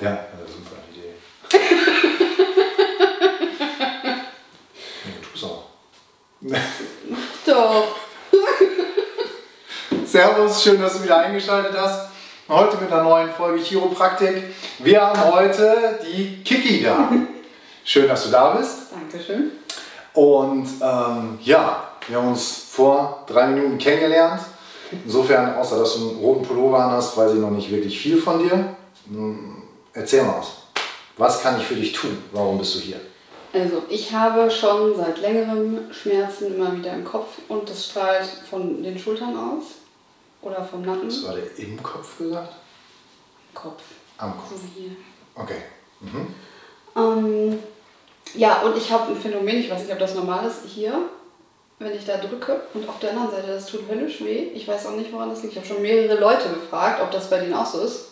Ja, das ist eine super Idee. ja, tu's auch. Doch. Servus, schön, dass du wieder eingeschaltet hast. Heute mit einer neuen Folge Chiropraktik. Wir haben heute die Kiki da. Schön, dass du da bist. Dankeschön. Und ähm, ja, wir haben uns vor drei Minuten kennengelernt. Insofern, außer dass du einen roten Pullover an hast, weiß ich noch nicht wirklich viel von dir. Erzähl mal was. Was kann ich für dich tun? Warum bist du hier? Also, ich habe schon seit längerem Schmerzen immer wieder im Kopf und das strahlt von den Schultern aus oder vom Nacken. Das war der im Kopf gesagt? Kopf. Am So Kopf. wie hier. Okay. Mhm. Ähm, ja, und ich habe ein Phänomen, ich weiß nicht, ob das normal ist, hier, wenn ich da drücke und auf der anderen Seite, das tut höllisch weh. Ich weiß auch nicht, woran das liegt. Ich habe schon mehrere Leute gefragt, ob das bei denen auch so ist.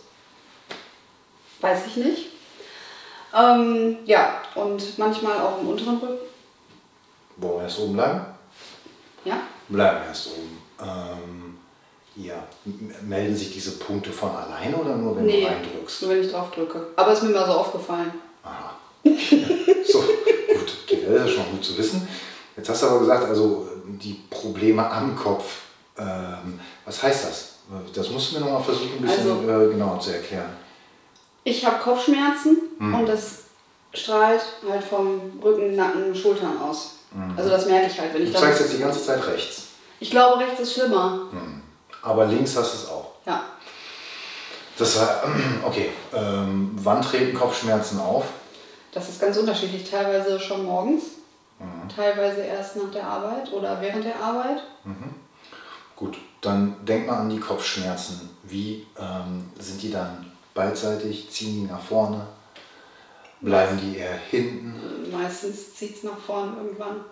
Weiß ich nicht. Ähm, ja, und manchmal auch im unteren Rücken. Wollen wir erst oben bleiben? Ja, Bleiben wir erst oben. Ähm, ja. Melden sich diese Punkte von alleine oder nur wenn nee, du reindrückst? nur wenn ich drauf drücke. Aber ist mir mal so aufgefallen. Aha. so, gut, okay, das ist schon gut zu wissen. Jetzt hast du aber gesagt, also die Probleme am Kopf. Ähm, was heißt das? Das musst du mir nochmal versuchen, ein bisschen Also- äh, genauer zu erklären. Ich habe Kopfschmerzen und das strahlt halt vom Rücken, Nacken, Schultern aus. Also das merke ich halt, wenn ich Du zeigst jetzt die ganze Zeit rechts, Ich glaube, rechts ist schlimmer. aber links hast du es auch. Ja. Das heißt, okay, ähm, wann treten Kopfschmerzen auf? Das ist ganz unterschiedlich. Teilweise schon morgens, teilweise erst nach der Arbeit oder während der Arbeit. Gut, dann denk mal an die Kopfschmerzen. Wie ähm, sind die dann beidseitig? Ziehen die nach vorne? Bleiben die eher hinten? Meistens zieht es nach vorne irgendwann.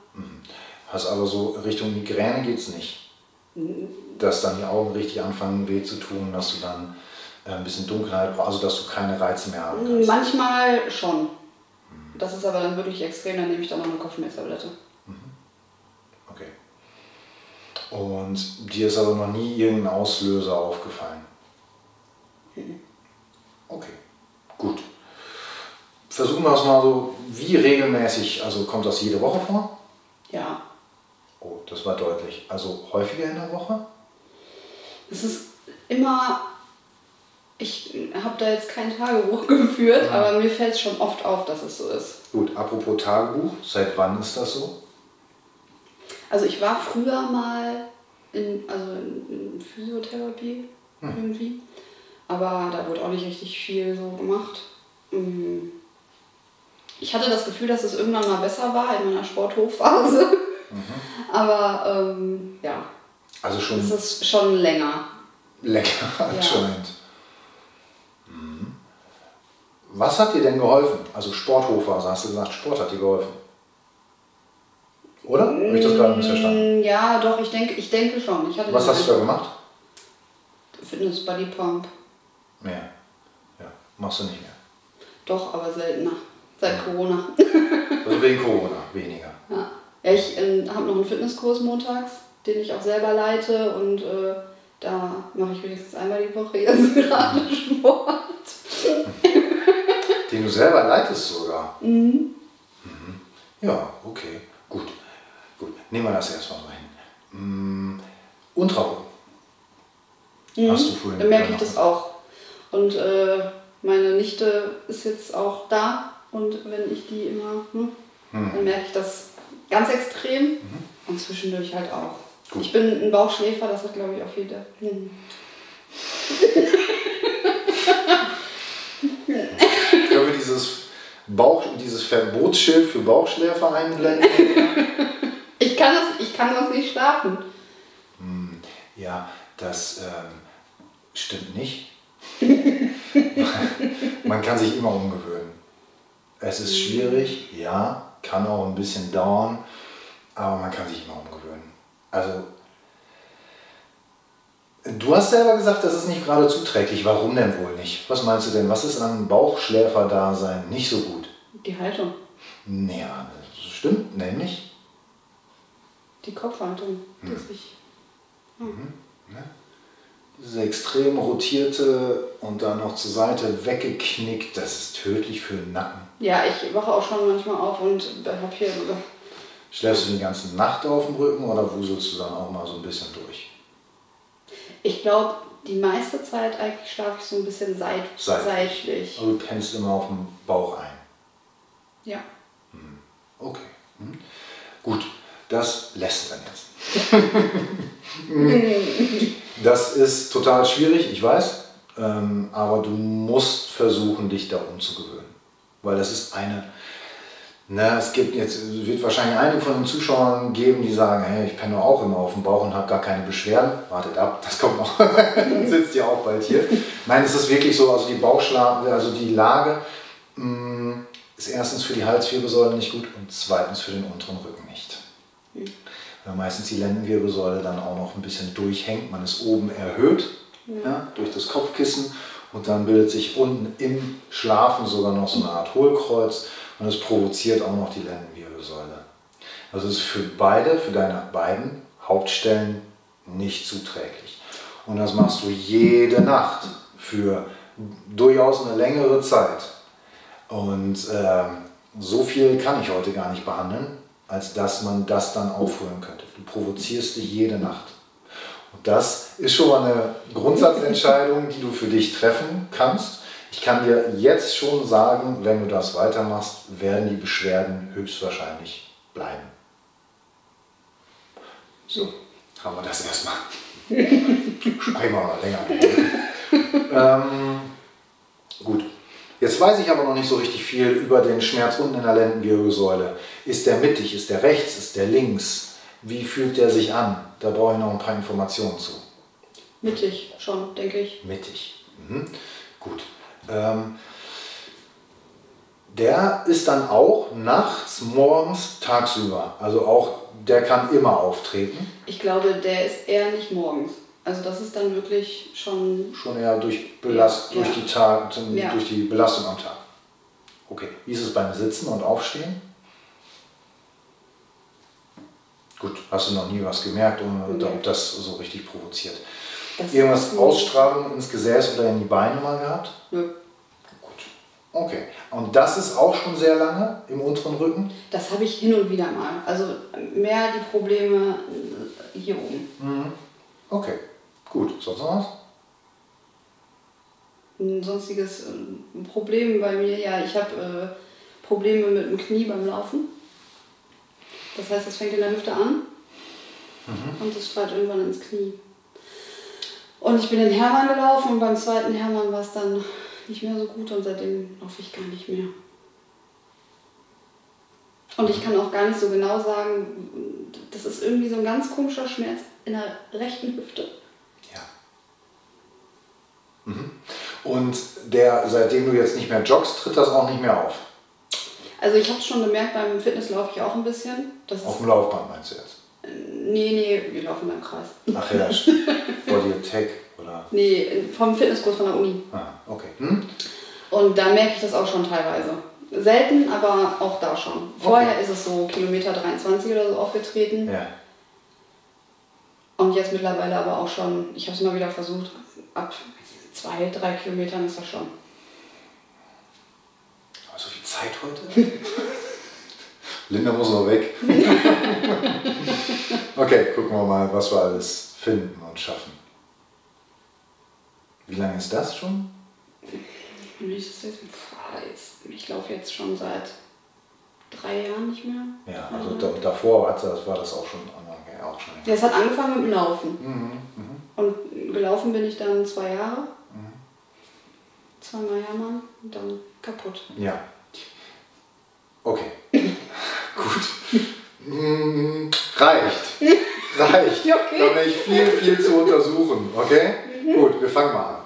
Hast aber so Richtung Migräne geht es nicht. Dass dann die Augen richtig anfangen weh zu tun, dass du dann äh, ein bisschen Dunkelheit brauchst, also dass du keine Reize mehr haben kannst. Manchmal schon. Das ist aber dann wirklich extrem, dann nehme ich dann noch eine Kopfschmerztablette. Okay. Und dir ist aber noch nie irgendein Auslöser aufgefallen? Okay, gut. Versuchen wir es mal so, wie regelmäßig, also kommt das jede Woche vor? Ja. Oh, das war deutlich. Also häufiger in der Woche? Es ist immer. Ich habe da jetzt kein Tagebuch geführt, aber mir fällt es schon oft auf, dass es so ist. Gut, apropos Tagebuch, seit wann ist das so? Also ich war früher mal in, also in, in Physiotherapie irgendwie, aber da wurde auch nicht richtig viel so gemacht. Mm. Ich hatte das Gefühl, dass es irgendwann mal besser war in meiner Sporthochphase, aber ähm, ja, Also schon es ist schon länger. lecker anscheinend. Mhm. Was hat dir denn geholfen? Also Sporthochphase, hast du gesagt, Sport hat dir geholfen. Oder? Habe ich das gerade missverstanden? Mm, Ja, doch, ich denke, ich denke schon. Ich hatte Was hast du da gemacht? Fitness Body Pump. Mehr. Ja, machst du nicht mehr. Doch, aber seltener. Seit Corona. Also wegen Corona, weniger. Ja, ja ich ähm, habe noch einen Fitnesskurs montags, den ich auch selber leite und äh, da mache ich wenigstens einmal die Woche jetzt gerade Sport. Den du selber leitest sogar. Mhm. Mhm. Ja, okay. Gut. Gut. Nehmen wir das erstmal so hin. Mm, Unterrücken. Hast du vorhin Dann merke ich das auch. Und äh, meine Nichte ist jetzt auch da und wenn ich die immer, ne, Hm. dann merke ich das ganz extrem und zwischendurch halt auch. Gut. Ich bin ein Bauchschläfer, das hat glaube ich auch jeder. Hm. Können wir dieses, Bauch, dieses Verbotsschild für Bauchschläfer einblenden? Ich kann das, ich kann sonst nicht schlafen. ja, das ähm, stimmt nicht. Man kann sich immer umgewöhnen. Es ist schwierig, ja, kann auch ein bisschen dauern, aber man kann sich immer umgewöhnen. Also, du hast selber gesagt, das ist nicht gerade zuträglich. Warum denn wohl nicht? Was meinst du denn? Was ist an Bauchschläferdasein nicht so gut? Die Haltung, Naja, das stimmt, nämlich. die Kopfhaltung, dass ich. Ne? Diese extrem rotierte und dann noch zur Seite weggeknickt, das ist tödlich für den Nacken. Ja, ich wache auch schon manchmal auf und habe hier so. Schläfst du die ganze Nacht auf dem Rücken oder wuselst du dann auch mal so ein bisschen durch? Ich glaube, die meiste Zeit eigentlich schlafe ich so ein bisschen seit Seitlich. seitlich. Also du pennst immer auf dem Bauch ein. Ja. Okay. Hm. Gut, das lässt du dann jetzt. das ist total schwierig, ich weiß. Ähm, aber du musst versuchen, dich da umzugewöhnen. Weil das ist eine. Na, es gibt jetzt, wird wahrscheinlich einige von den Zuschauern geben, die sagen, hey, ich penne auch immer auf dem Bauch und habe gar keine Beschwerden. Wartet ab, das kommt noch. Dann sitzt ihr auch bald hier. Nein, es ist wirklich so, also die Bauchschlage, also die Lage mh, ist erstens für die Halswirbelsäule nicht gut und zweitens für den unteren Rücken nicht. Weil meistens die Lendenwirbelsäule dann auch noch ein bisschen durchhängt. Man ist oben erhöht ja. durch das Kopfkissen und dann bildet sich unten im Schlafen sogar noch so eine Art Hohlkreuz und es provoziert auch noch die Lendenwirbelsäule. Also es ist für beide, für deine beiden Hauptstellen nicht zuträglich. Und das machst du jede Nacht für durchaus eine längere Zeit. Und ähm, so viel kann ich heute gar nicht behandeln, als dass man das dann aufholen könnte. Du provozierst dich jede Nacht. Und das ist schon mal eine Grundsatzentscheidung, die du für dich treffen kannst. Ich kann dir jetzt schon sagen, wenn du das weitermachst, werden die Beschwerden höchstwahrscheinlich bleiben. So, haben wir das erstmal. Sprechen wir mal länger. ähm, gut. Jetzt weiß ich aber noch nicht so richtig viel über den Schmerz unten in der Lendenwirbelsäule. Ist der mittig, ist der rechts, ist der links? Wie fühlt der sich an? Da brauche ich noch ein paar Informationen zu. Mittig schon, denke ich. Mittig. Mhm. Gut. Ähm, der ist dann auch nachts, morgens, tagsüber. Also auch, der kann immer auftreten. Ich glaube, der ist eher nicht morgens. Also das ist dann wirklich schon. Schon eher durch, Belast Ja, durch, ja. die Tag, Ja. durch die Belastung am Tag. Okay. Wie ist es beim Sitzen und Aufstehen? Gut, hast du noch nie was gemerkt, ohne, Nee. ob das so richtig provoziert. Das Irgendwas Ausstrahlung ins Gesäß oder in die Beine mal gehabt? Nö. Gut. Okay. Und das ist auch schon sehr lange im unteren Rücken? Das habe ich hin und wieder mal. Also mehr die Probleme hier oben. Mhm. Okay. Gut. Sonst noch was? Ein sonstiges äh, Problem bei mir, ja, ich habe äh, Probleme mit dem Knie beim Laufen. Das heißt, das fängt in der Hüfte an und es strahlt irgendwann ins Knie. Und ich bin in Hermann gelaufen und beim zweiten Hermann war es dann nicht mehr so gut und seitdem laufe ich gar nicht mehr. Und ich kann auch gar nicht so genau sagen, das ist irgendwie so ein ganz komischer Schmerz in der rechten Hüfte. Ja. Mhm. Und der, seitdem du jetzt nicht mehr joggst, tritt das auch nicht mehr auf. Also ich habe es schon gemerkt, beim Fitness laufe ich auch ein bisschen. Das Auf dem Laufband meinst du jetzt? nee, nee, wir laufen beim Kreis. Ach ja, Body Attack oder. Nee, vom Fitnesskurs von der Uni. Ah, okay. Hm? Und da merke ich das auch schon teilweise. Selten, aber auch da schon. Vorher ist es so Kilometer 23 oder so aufgetreten. Ja. Und jetzt mittlerweile aber auch schon, ich habe es mal wieder versucht, ab zwei, drei Kilometern ist das schon. Aber so viel Zeit heute? Linda muss noch weg. okay, gucken wir mal, was wir alles finden und schaffen. Wie lange ist das schon? Wie ist das jetzt? Boah, jetzt ich laufe jetzt schon seit drei Jahren nicht mehr. Ja, also da, davor war das, war das auch schon, okay, auch schon. Ja, es hat angefangen mit dem Laufen. Mhm, mhm. Und gelaufen bin ich dann zwei Jahre. Zweimal Hermann und dann kaputt. Ja. Okay. Gut. Mm, reicht. Reicht. Ja, okay. Da habe ich viel, viel zu untersuchen. Okay? Gut, wir fangen mal an.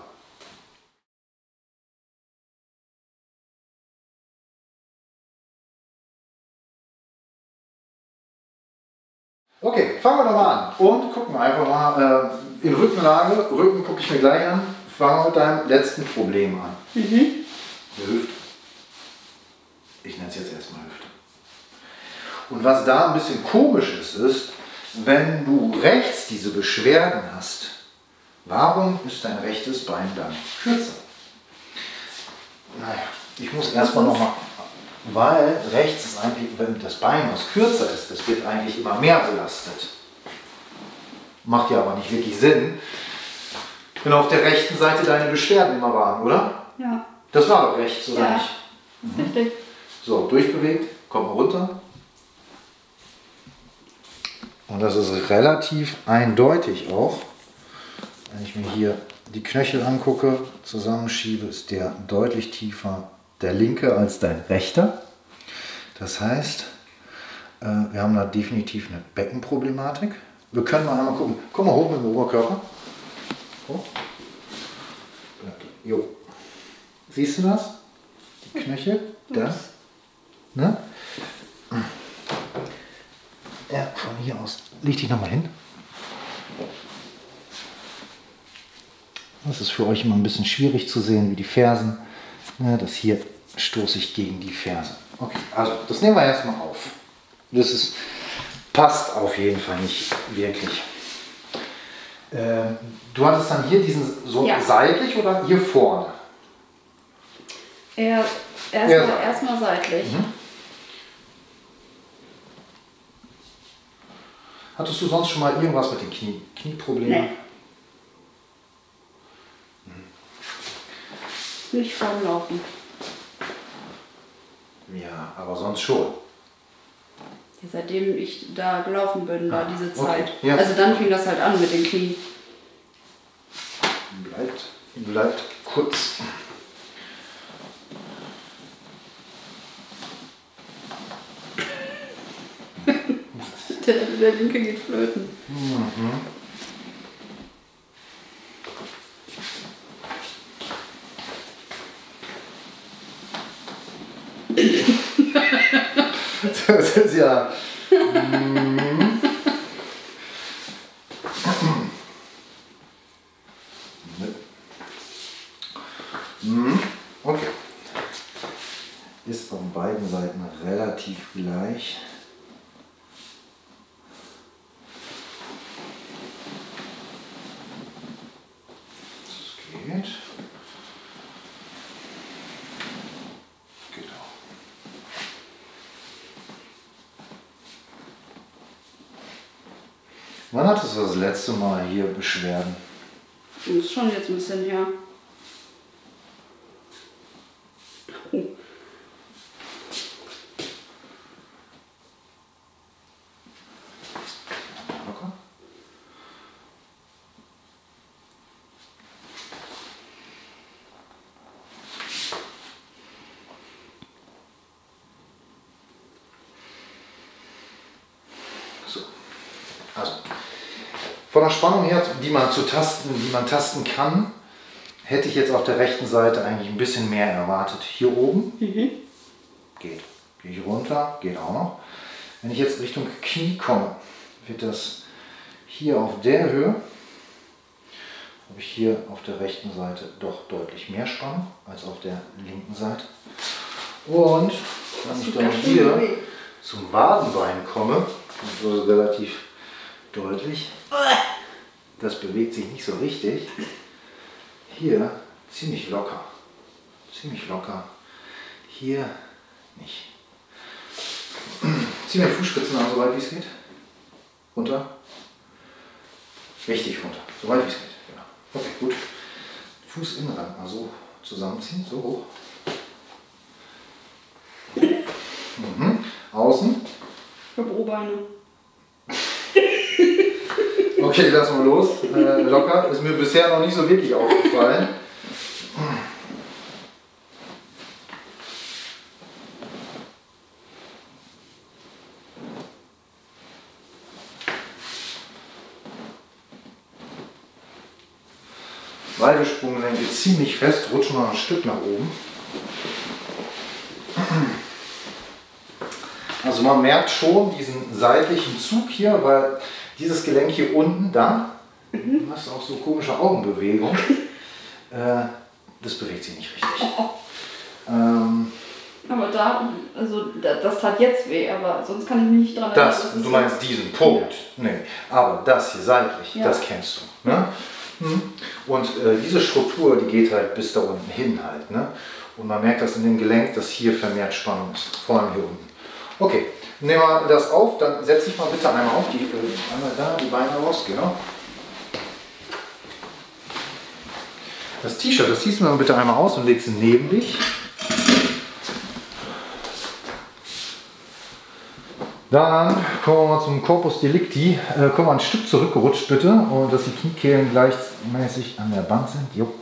Okay, fangen wir doch mal an. Und gucken wir einfach mal äh, in Rückenlage. Rücken gucke ich mir gleich an. Fangen wir mit deinem letzten Problem an. Der Hüfte. Ich nenne es jetzt erstmal Hüfte. Und was da ein bisschen komisch ist, ist, wenn du rechts diese Beschwerden hast Warum ist dein rechtes Bein dann kürzer? Naja, ich muss erstmal nochmal, weil rechts ist eigentlich, wenn das Bein was kürzer ist, das wird eigentlich immer mehr belastet. Macht ja aber nicht wirklich Sinn. Wenn auf der rechten Seite deine Beschwerden immer waren, oder? Ja. Das war doch rechts, oder Ja. nicht? Richtig. So, durchbewegt, komm runter. Und das ist relativ eindeutig auch. Wenn ich mir hier die Knöchel angucke, zusammenschiebe, ist der deutlich tiefer der linke als dein rechter. Das heißt, äh, wir haben da definitiv eine Beckenproblematik. Wir können mal einmal gucken. Komm mal hoch mit dem Oberkörper. Hoch. Jo. Siehst du das? Die Knöchel? Das? Ne? Ja, von hier aus. Leg dich nochmal hin. Das ist für euch immer ein bisschen schwierig zu sehen, wie die Fersen. Ne, das hier stoße ich gegen die Ferse. Okay, also das nehmen wir erstmal auf. Das ist, passt auf jeden Fall nicht wirklich. Ähm, du hattest dann hier diesen so Ja. seitlich oder hier vorne? Ja, erstmal so. erstmal seitlich. Hattest du sonst schon mal irgendwas mit den Knie, Knieproblemen? Nee. Nicht vorm Laufen. Ja, aber sonst schon. Seitdem ich da gelaufen bin, diese Ah, okay. Zeit. Ja. Also dann fing das halt an mit den Knien. Bleibt, bleibt kurz. Der, der linke geht flöten. Das ist ja. mm. Mm, Okay. Ist auf beiden Seiten relativ gleich. Das geht. Genau. Wann hattest du das letzte Mal hier Beschwerden? Das ist schon jetzt ein bisschen her. Oh. Locker? So. Also, von der Spannung her, die man zu tasten, die man tasten kann, hätte ich jetzt auf der rechten Seite eigentlich ein bisschen mehr erwartet. Hier oben geht. Gehe ich runter, geht auch noch. Wenn ich jetzt Richtung Knie komme, wird das hier auf der Höhe, habe ich hier auf der rechten Seite doch deutlich mehr Spannung als auf der linken Seite. Und wenn ich dann hier zum Wadenbein komme, das ist relativ deutlich, das bewegt sich nicht so richtig, hier ziemlich locker, ziemlich locker, hier nicht. Zieh mir Fußspitzen an, soweit wie es geht. Runter. Richtig runter, soweit wie es geht. Genau. Okay, gut. Fußinnenrand mal so zusammenziehen, so hoch. Mhm. Außen. Ich habe O-Beine. Okay, lass mal los. Äh, locker. Ist mir bisher noch nicht so wirklich aufgefallen. Beide Sprunggelenke ziemlich fest, rutschen mal ein Stück nach oben. Also man merkt schon diesen seitlichen Zug hier, weil dieses Gelenk hier unten, da, du hast auch so komische Augenbewegungen, äh, das bewegt sich nicht richtig. Ähm, Aber da, also da- das tat jetzt weh, aber sonst kann ich mich nicht dran erinnern. das, du meinst diesen Punkt? Nee, aber das hier seitlich, Ja. das kennst du. Ne? Und äh, diese Struktur, die geht halt bis da unten hin halt. Ne? Und man merkt das in dem Gelenk, dass hier vermehrt Spannung ist. Vor allem hier unten. Okay, nehmen wir das auf, dann setze ich mal bitte einmal auf, die, äh, einmal da, die Beine raus, genau. Das T-Shirt, das ziehst du mal bitte einmal aus und legst es neben dich. Dann kommen wir zum Corpus Delicti. Äh, kommen wir ein Stück zurückgerutscht bitte und dass die Kniekehlen gleichmäßig an der Bank sind. Jo.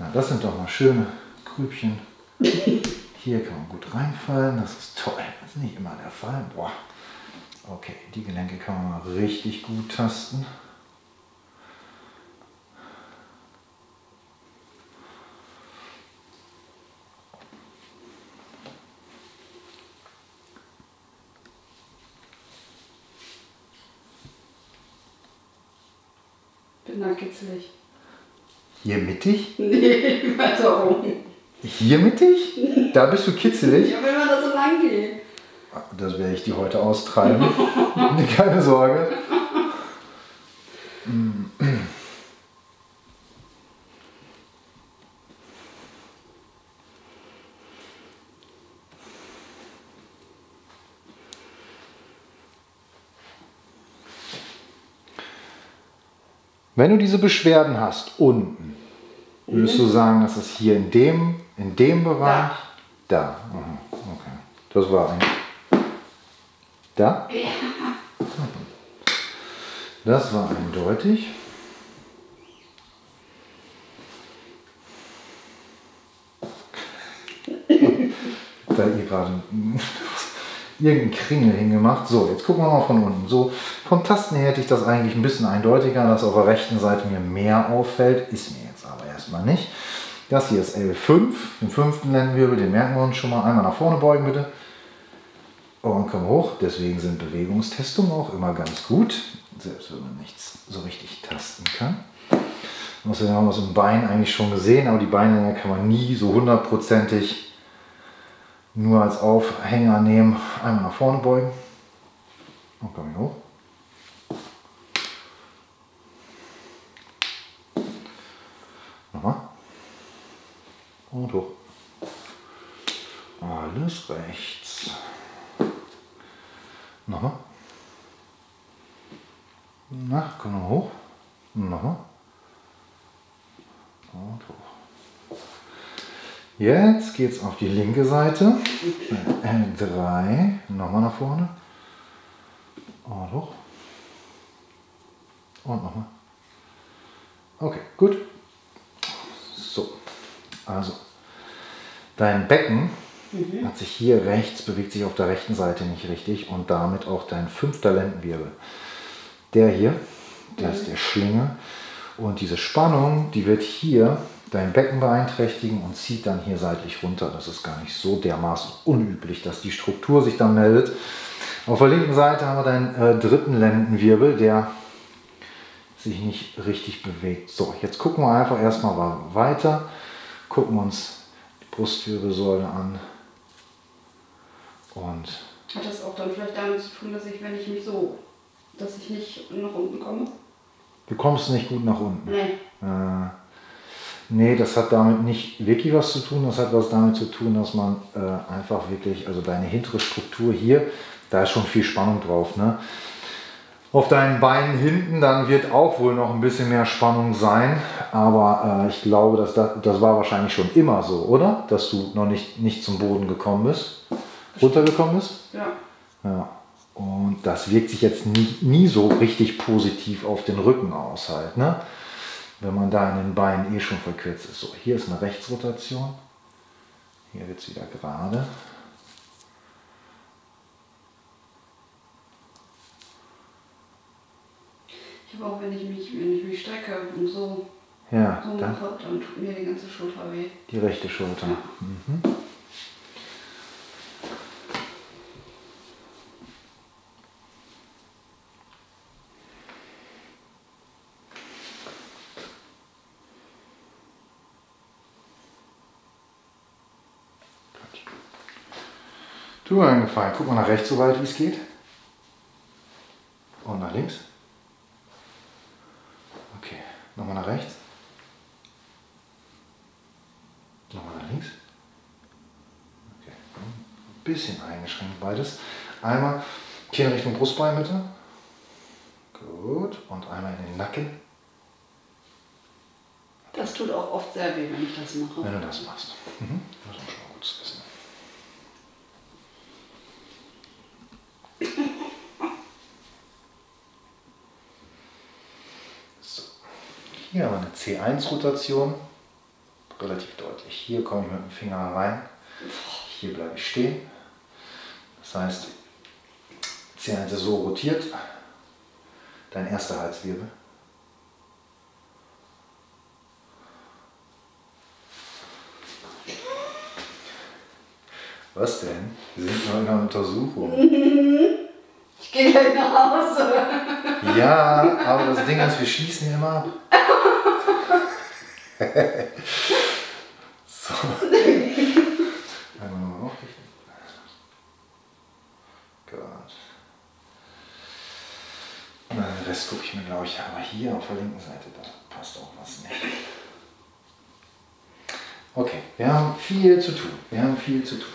Na, das sind doch mal schöne Grübchen. Hier kann man gut reinfallen, das ist toll. Das ist nicht immer der Fall. Boah. Okay, die Gelenke kann man mal richtig gut tasten. Bin da kitzelig. Hier mittig? Nee, weiter oben. Hier mittig? Da bist du kitzelig? Ja, wenn man da so lang geht. Das werde ich dir heute austreiben. Keine Sorge. Wenn du diese Beschwerden hast unten, würdest du sagen, dass es hier in dem, in dem Bereich, da, aha, okay, das war ein, da, das war eindeutig. da ihr gerade irgendeinen Kringel hingemacht. So, jetzt gucken wir mal von unten. So, vom Tasten her hätte ich das eigentlich ein bisschen eindeutiger, dass auf der rechten Seite mir mehr auffällt. Ist mir jetzt aber erstmal nicht. Das hier ist L5, den fünften Lendenwirbel, den merken wir uns schon mal. Einmal nach vorne beugen bitte. Und komm hoch. Deswegen sind Bewegungstestungen auch immer ganz gut, selbst wenn man nichts so richtig tasten kann. Außerdem haben wir es im Bein eigentlich schon gesehen, aber die Beine kann man nie so hundertprozentig nur als Aufhänger nehmen. Einmal nach vorne beugen. Und komm hier hoch. Nochmal. Und hoch. Alles rechts. Nochmal. Na, komm hoch. Nochmal. Und hoch. Jetzt geht's auf die linke Seite. L3. Nochmal nach vorne. Und hoch. Und nochmal. Okay, gut. So. Also, dein Becken hat sich hier rechts, bewegt sich auf der rechten Seite nicht richtig und damit auch dein fünfter Lendenwirbel. Der hier, der ist der Schlinge und diese Spannung, die wird hier dein Becken beeinträchtigen und zieht dann hier seitlich runter. Das ist gar nicht so dermaßen unüblich, dass die Struktur sich dann meldet. Auf der linken Seite haben wir deinen äh, dritten Lendenwirbel, der sich nicht richtig bewegt. So, jetzt gucken wir einfach erstmal weiter, gucken uns die Brustwirbelsäule an und Hat das auch dann vielleicht damit zu tun, dass ich, wenn ich mich so, dass ich nicht nach unten komme? du kommst nicht gut nach unten. Nee. Äh, nee, das hat damit nicht wirklich was zu tun. Das hat was damit zu tun, dass man äh, einfach wirklich, also deine hintere Struktur hier, da ist schon viel Spannung drauf. Ne? Auf deinen Beinen hinten, dann wird auch wohl noch ein bisschen mehr Spannung sein. Aber äh, ich glaube, dass das, das war wahrscheinlich schon immer so, oder? Dass du noch nicht, nicht zum Boden gekommen bist, runtergekommen bist. Ja. Ja. Und das wirkt sich jetzt nie, nie so richtig positiv auf den Rücken aus halt, ne? Wenn man da in den Beinen eh schon verkürzt ist. So, hier ist eine Rechtsrotation. Hier wird es wieder gerade. Ich habe auch, wenn ich mich, wenn ich mich strecke und so, Ja, so dann mache, dann tut mir die ganze Schulter weh. die rechte Schulter. Mhm. Tu mir einen Gefallen. Guck mal nach rechts, so weit wie es geht. Und nach links. Okay, nochmal nach rechts. Nochmal nach links. Okay, ein bisschen eingeschränkt beides. Einmal Kinn Richtung Brustbeinmitte. Gut, und einmal in den Nacken, Das tut auch oft sehr weh, wenn ich das mache. wenn du das machst. Mhm. Das ist auch schon mal gut zu wissen. Hier haben wir eine C1-Rotation. Relativ deutlich. Hier komme ich mit dem Finger rein. Hier bleibe ich stehen. Das heißt, C1 ist so rotiert. Dein erster Halswirbel. Was denn? Wir sind noch in einer Untersuchung. Ich gehe gleich nach Hause. Ja, aber das Ding ist, wir schließen immer ab. So. Einmal mal aufrichten. Gut. Na, den Rest gucke ich mir, glaube ich, aber hier auf der linken Seite, da passt auch was nicht. Okay, wir haben viel zu tun. Wir haben viel zu tun.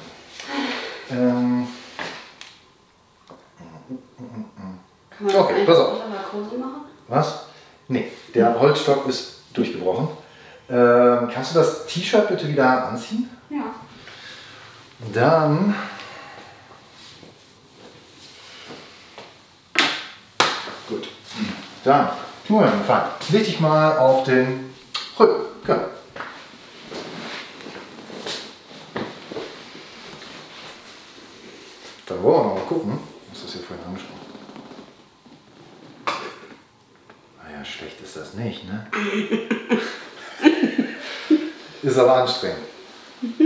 Ähm, Kann man Okay, pass auf. Was? Nee, der Holzstock ist durchgebrochen. Ähm, kannst du das T-Shirt bitte wieder anziehen? Ja. Dann. Gut. Dann, Gefallen. Leg dich mal auf den Rücken. Genau. Da wollen wir noch mal gucken. Was ist das hier vorhin angesprochen? Naja, schlecht ist das nicht, ne? Ist aber anstrengend.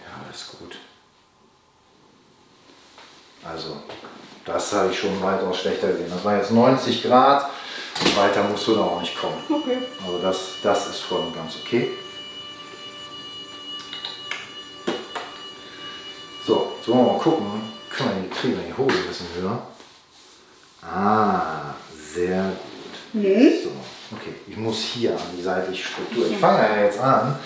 Ja, alles gut. Also, das habe ich schon weitaus schlechter gesehen. Das war jetzt 90 Grad. Weiter musst du da auch nicht kommen. Okay. Also das, das ist voll und ganz okay. So, jetzt wollen wir mal gucken. Können wir die, kriegen wir die Hose ein bisschen höher. Ah, sehr gut. So, okay, ich muss hier an die seitliche Struktur. Ich fange ja jetzt an.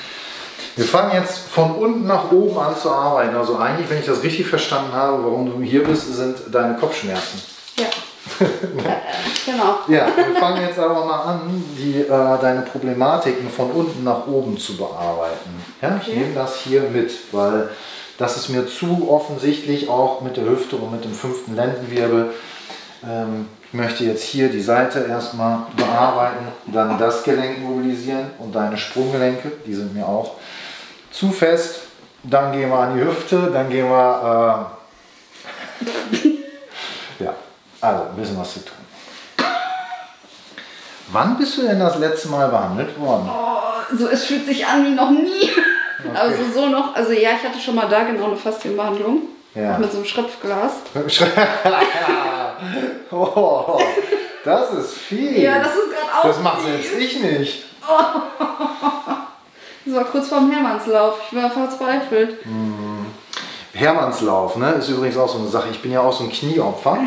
Wir fangen jetzt von unten nach oben an zu arbeiten. Also eigentlich, wenn ich das richtig verstanden habe, warum du hier bist, sind deine Kopfschmerzen. Ja. ja genau. Ja, wir fangen jetzt aber mal an, die, äh, deine Problematiken von unten nach oben zu bearbeiten. Ja, ich Okay. nehme das hier mit, weil das ist mir zu offensichtlich, auch mit der Hüfte und mit dem fünften Lendenwirbel. Ähm, möchte jetzt hier die Seite erstmal bearbeiten, dann das Gelenk mobilisieren und deine Sprunggelenke, die sind mir auch zu fest. Dann gehen wir an die Hüfte, dann gehen wir. Äh, ja, also ein bisschen was zu tun. Wann bist du denn das letzte Mal behandelt worden? Oh, so, es fühlt sich an wie noch nie. Also so noch, also ja, ich hatte schon mal da genau eine Faszienbehandlung. Ja. Auch mit so einem Schröpfglas. oh, das ist viel. Ja, das ist gerade auch. das macht selbst ich nicht. Das war kurz vorm Hermannslauf. Ich war verzweifelt. Hermannslauf, ne, ist übrigens auch so eine Sache. Ich bin ja auch so ein Knieopfer.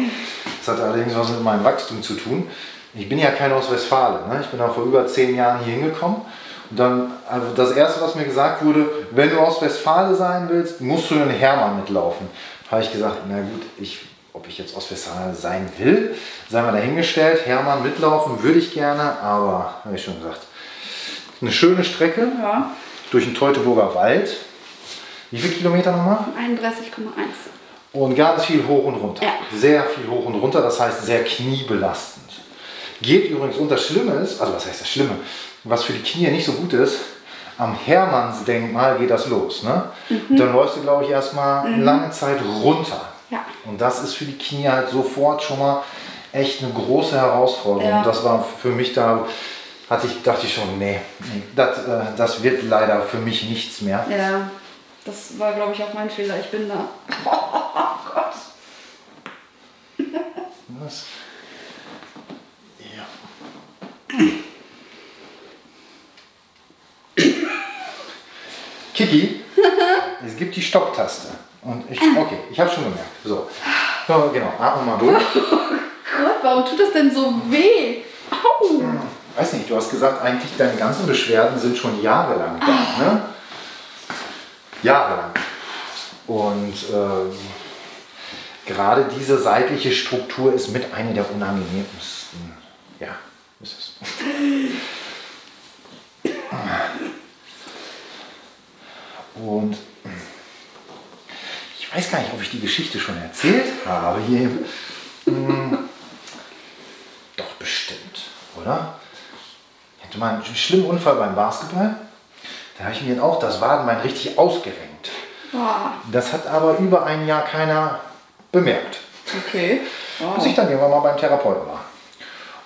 Das hat allerdings was mit meinem Wachstum zu tun. Ich bin ja kein aus Westfalen. Ne? Ich bin auch vor über zehn Jahren hier hingekommen. Dann, also das erste, was mir gesagt wurde, wenn du aus Westfalen sein willst, musst du in Hermann mitlaufen. Habe ich gesagt, na gut, ich, ob ich jetzt aus Westfalen sein will, sei mal dahingestellt. Hermann mitlaufen würde ich gerne, aber habe ich schon gesagt. Eine schöne Strecke Ja. durch den Teutoburger Wald. Wie viele Kilometer nochmal? 31,1. Und ganz viel hoch und runter. Ja. Sehr viel hoch und runter, das heißt sehr kniebelastend. Geht übrigens, und das Schlimme ist, also was heißt das Schlimme, was für die Knie nicht so gut ist, am Hermannsdenkmal geht das los. Ne? Dann läufst du, glaube ich, erstmal eine lange Zeit runter. Ja. Und das ist für die Knie halt sofort schon mal echt eine große Herausforderung. Ja. Und das war für mich da, hatte ich, dachte ich schon, nee, nee das, äh, das wird leider für mich nichts mehr. Ja. Das war, glaube ich, auch mein Fehler. Ich bin da. Oh Gott. Was? Kiki, es gibt die Stopptaste. Und ich, okay, ich habe schon gemerkt. So, so genau, atme mal durch. Gott, warum tut das denn so weh? Au! Weiß nicht, du hast gesagt, eigentlich deine ganzen Beschwerden sind schon jahrelang da. Ne? Jahrelang. Und ähm, gerade diese seitliche Struktur ist mit einer der unangenehmsten. Ja, ist es. Und ich weiß gar nicht, ob ich die Geschichte schon erzählt habe hier. Hm, Doch bestimmt, oder? Ich hatte mal einen schlimmen Unfall beim Basketball. Da habe ich mir auch das Wadenbein richtig ausgerenkt. Ah, Das hat aber über ein Jahr keiner bemerkt. okay. Bis ich dann irgendwann mal beim Therapeuten war.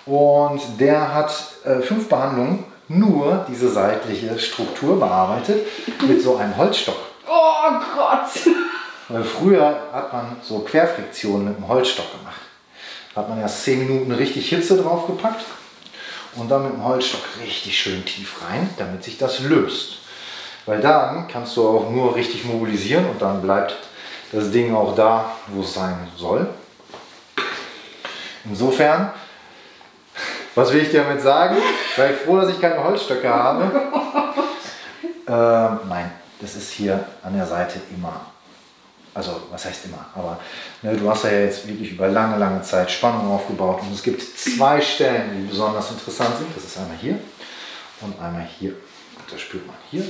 Und der hat äh, fünf Behandlungen nur diese seitliche Struktur bearbeitet mit so einem Holzstock. Oh Gott! Weil früher hat man so Querfriktionen mit dem Holzstock gemacht. Da hat man erst 10 Minuten richtig Hitze draufgepackt und dann mit dem Holzstock richtig schön tief rein, damit sich das löst. Weil dann kannst du auch nur richtig mobilisieren und dann bleibt das Ding auch da, wo es sein soll. Insofern, was will ich dir damit sagen? Sei froh, dass ich keine Holzstöcke habe. Ähm, nein, das ist hier an der Seite immer also was heißt immer, aber ne, du hast ja jetzt wirklich über lange, lange Zeit Spannung aufgebaut und es gibt zwei Stellen, die besonders interessant sind. Das ist einmal hier und einmal hier. Das spürt man hier.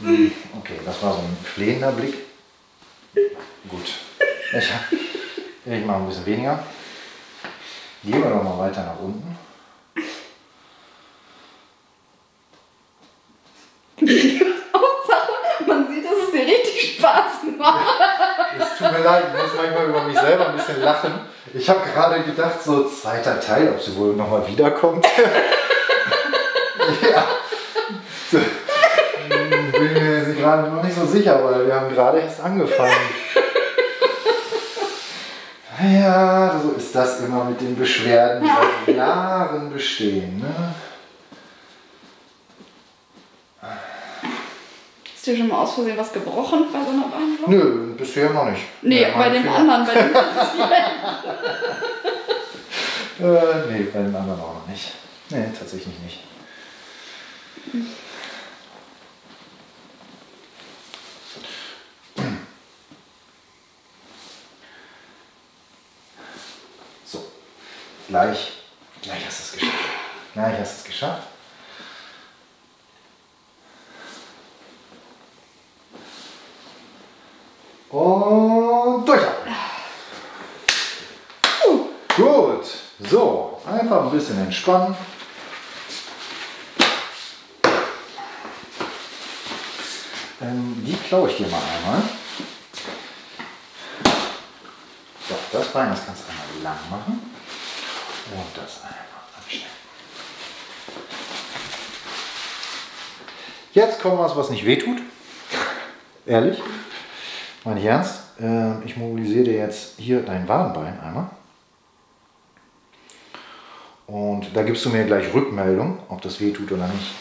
Hm, Okay, das war so ein flehender Blick. Gut. Ich, ich mache ein bisschen weniger. Gehen wir doch mal weiter nach unten. Hauptsache, man sieht, dass es dir richtig Spaß macht. Es tut mir leid, ich muss manchmal über mich selber ein bisschen lachen. Ich habe gerade gedacht, so zweiter Teil, ob sie wohl nochmal wiederkommt. ja. Hm, Bin mir gerade noch nicht so sicher, weil wir haben gerade erst angefangen. Ja, so ist das immer mit den Beschwerden, die seit Jahren bestehen. Ne? Ist dir schon mal aus Versehen was gebrochen bei so einer Behandlung? Nö, bisher noch nicht. Nee, Ja, bei dem Finger- anderen, bei dem Äh, nee, bei den anderen auch noch nicht. Nee, tatsächlich nicht. Gleich, gleich hast du es geschafft. Gleich hast du es geschafft. Und durchatmen. Gut, so, einfach ein bisschen entspannen. Ähm, die klaue ich dir mal einmal. So, das Bein, das kannst du einmal lang machen. Und das einmal anstellen. Jetzt kommt was, was nicht wehtut. Ehrlich. Meine ich ernst. Äh, ich mobilisiere dir jetzt hier dein Wadenbein einmal. Und da gibst du mir gleich Rückmeldung, ob das weh tut oder nicht.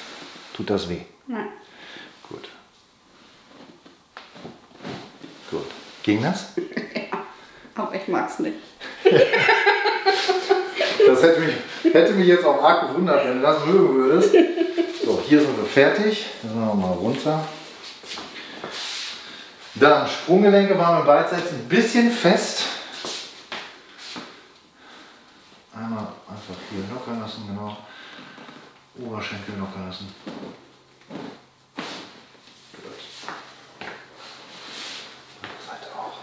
Tut das weh? Nein. Gut. Gut. Ging das? Aber ich mag's nicht. Das hätte mich, hätte mich jetzt auch arg gewundert, wenn du das mögen würdest. So, hier sind wir fertig. Dann sind wir mal runter. Dann Sprunggelenke waren im Beidseits ein bisschen fest. Einmal einfach hier locker lassen, genau. Oberschenkel locker lassen. Gut. Andere Seite auch.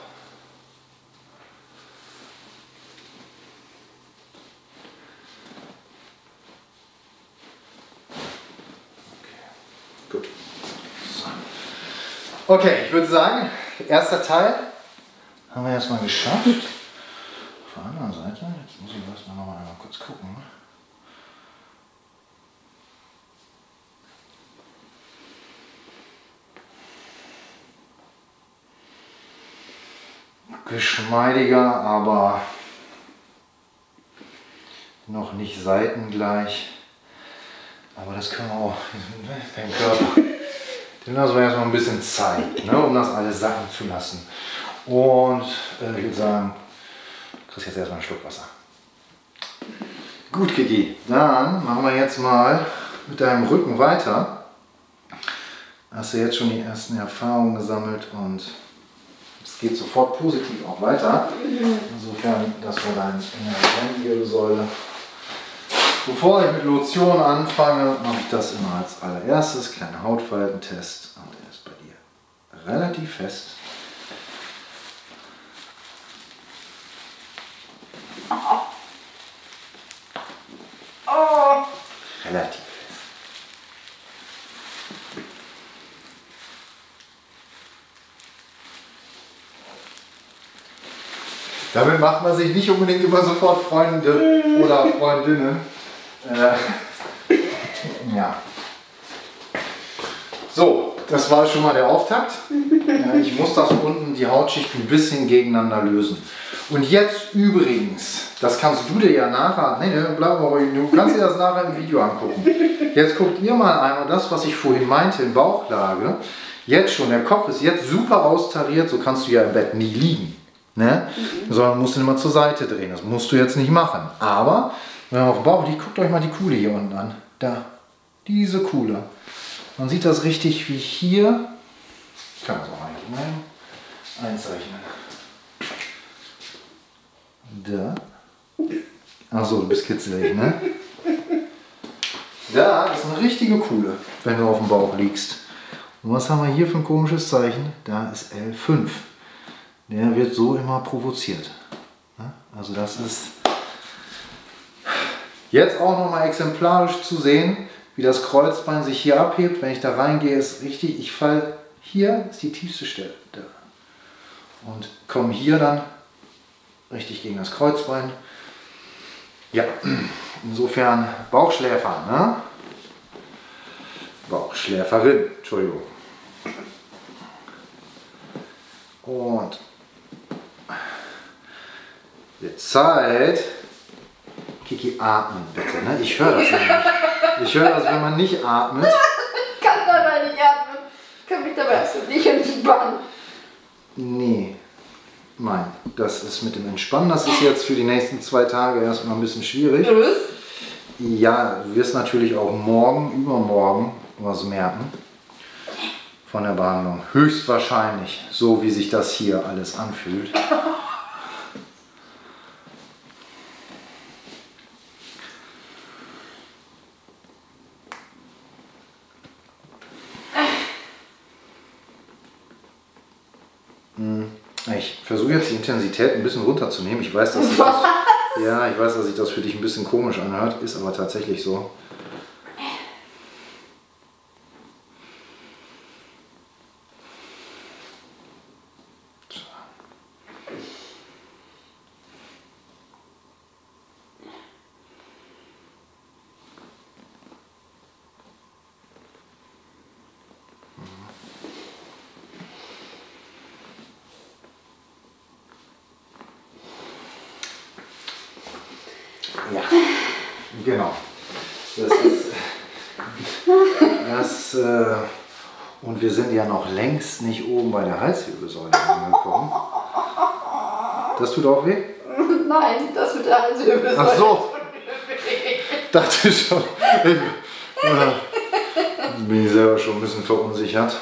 Gut. So. Okay, ich würde sagen, erster Teil haben wir erstmal geschafft. Auf der anderen Seite, jetzt muss ich erstmal noch mal einmal kurz gucken. Geschmeidiger, aber noch nicht seitengleich. Aber das können wir auch, dein Körper, Den lassen wir erstmal ein bisschen Zeit, ne, um das alles sacken zu lassen. Und äh, ich würde sagen, du kriegst jetzt erstmal einen Schluck Wasser. Gut, Kiki. Dann machen wir jetzt mal mit deinem Rücken weiter. Hast du jetzt schon die ersten Erfahrungen gesammelt und es geht sofort positiv auch weiter. Insofern, dass wir deine Wirbelsäule. Bevor ich mit Lotion anfange, mache ich das immer als allererstes. Kleiner Hautfaltentest. Und der ist bei dir relativ fest. Relativ fest. Damit macht man sich nicht unbedingt immer sofort Freunde oder Freundinnen. Äh, ja. So, das war schon mal der Auftakt. Ja, ich muss das unten, die Hautschicht, ein bisschen gegeneinander lösen. Und jetzt übrigens, das kannst du dir ja nachher, nee, nee, bleib mal ruhig, du kannst dir das nachher im Video angucken. Jetzt guckt ihr mal einmal das, was ich vorhin meinte, in Bauchlage. Jetzt schon, der Kopf ist jetzt super austariert, so kannst du ja im Bett nie liegen. Ne? Mhm. Sondern musst du immer zur Seite drehen. Das musst du jetzt nicht machen. Aber, wenn man auf dem Bauch liegt, guckt euch mal die Kuhle hier unten an. Da, diese Kuhle. Man sieht das richtig wie hier. Ich kann das auch mal einzeichnen. Da. Achso, du bist kitzelig, ne? Da ist eine richtige Kuhle, wenn du auf dem Bauch liegst. Und was haben wir hier für ein komisches Zeichen? Da ist L5. Der wird so immer provoziert. Also das ist jetzt auch nochmal exemplarisch zu sehen, wie das Kreuzbein sich hier abhebt. Wenn ich da reingehe, ist richtig, ich falle, hier ist die tiefste Stelle. Und komme hier dann richtig gegen das Kreuzbein. Ja, insofern Bauchschläfer, ne? Bauchschläferin, Entschuldigung. Und Zeit. Kiki, atmen bitte. Ne? Ich höre das nämlich. Ich höre das, wenn man nicht atmet. ich kann dabei nicht atmen. Ich kann mich dabei absolut nicht entspannen. Nee. Nein, das ist mit dem Entspannen, das ist jetzt für die nächsten zwei Tage erstmal ein bisschen schwierig. Ja, du wirst natürlich auch morgen, übermorgen was merken von der Behandlung. Höchstwahrscheinlich, so wie sich das hier alles anfühlt. Ich versuche jetzt die Intensität ein bisschen runterzunehmen. Ich weiß, dass sich das, ja, ich weiß, dass sich das für dich ein bisschen komisch anhört, ist aber tatsächlich so. Ja, genau. Das ist, das, äh, und wir sind ja noch längst nicht oben bei der Halswirbelsäule angekommen. Das tut auch weh? Nein, das mit der Halswirbelsäule. Ach so. Dachte ich schon. Ich, äh, bin ich selber schon ein bisschen verunsichert.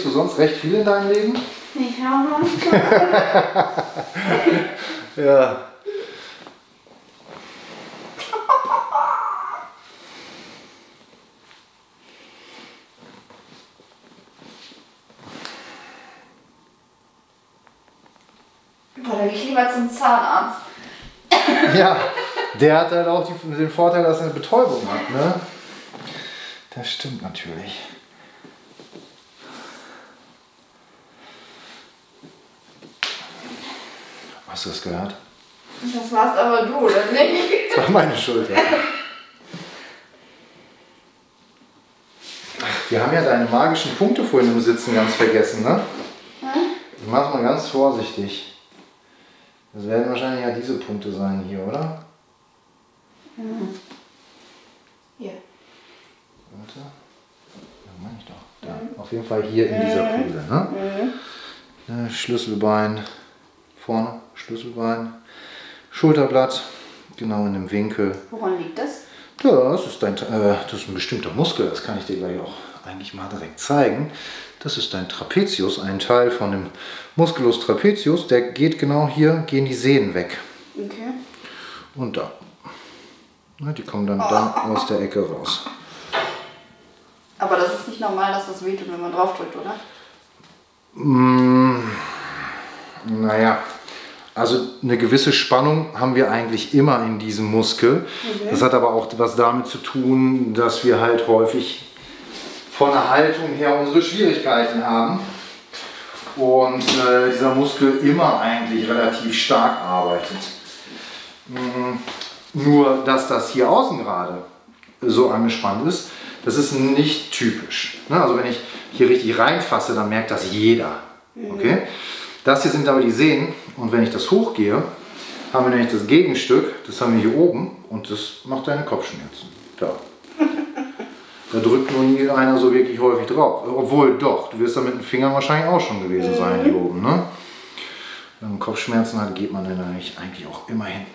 Redest du sonst recht viel in deinem Leben? Ja. ja. Boah, da gehe ich lieber zum Zahnarzt. Ja, der hat halt auch die, den Vorteil, dass er eine Betäubung hat, ne? Das stimmt natürlich. Hast du das gehört? Das warst aber du, oder nicht? Das war meine Schulter. Wir haben ja deine magischen Punkte vorhin im Sitzen ganz vergessen, ne? Ich mach's mal ganz vorsichtig. Das werden wahrscheinlich ja diese Punkte sein hier, oder? Hier. Warte. Ja, meine ich doch. Da. Auf jeden Fall hier in dieser Kuhle, ne? Äh, Schlüsselbein vorne, Schlüsselbein, Schulterblatt, genau in dem Winkel. Woran liegt das? Das ist, dein, äh, das ist ein bestimmter Muskel, das kann ich dir gleich auch eigentlich mal direkt zeigen. Das ist dein Trapezius, ein Teil von dem Musculus trapezius. Der geht genau hier, gehen die Sehnen weg. Okay. Und da. Ne, die kommen dann, dann aus der Ecke raus. Aber das ist nicht normal, dass das wehtut, wenn man draufdrückt, oder? Naja, also eine gewisse Spannung haben wir eigentlich immer in diesem Muskel. Das hat aber auch was damit zu tun, dass wir halt häufig von der Haltung her unsere Schwierigkeiten haben. Und äh, dieser Muskel immer eigentlich relativ stark arbeitet. Mm, Nur, dass das hier außen gerade so angespannt ist, das ist nicht typisch. Ne? Also wenn ich hier richtig reinfasse, dann merkt das jeder. Okay? Das hier sind aber die Sehnen und wenn ich das hochgehe, haben wir nämlich das Gegenstück, das haben wir hier oben und das macht deine Kopfschmerzen. Da. Da drückt nur nie einer so wirklich häufig drauf. Obwohl doch, du wirst da mit den Fingern wahrscheinlich auch schon gewesen sein hier oben. Ne? Wenn man Kopfschmerzen hat, geht man dann eigentlich eigentlich auch immer hin.